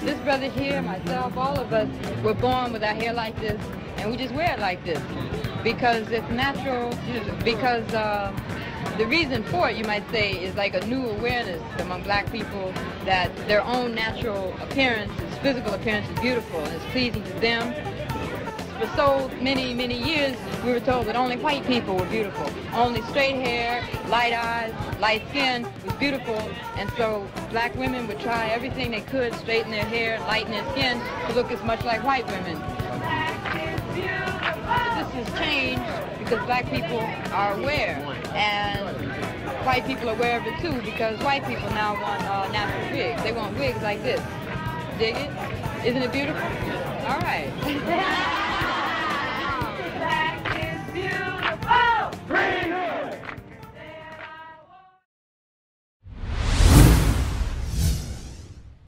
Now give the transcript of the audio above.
brothers here, myself, all of us were born with our hair like this, and we just wear it like this because it's natural. Because uh, the reason for it, you might say, is like a new awareness among black people that their own natural appearance, physical appearance, is beautiful and is pleasing to them for so many, many years, we were told that only white people were beautiful. Only straight hair, light eyes, light skin was beautiful. And so black women would try everything they could, straighten their hair, lighten their skin, to look as much like white women. This has changed because black people are aware. And white people are aware of it too because white people now want uh, natural wigs. They want wigs like this. Dig it? Isn't it beautiful? All right.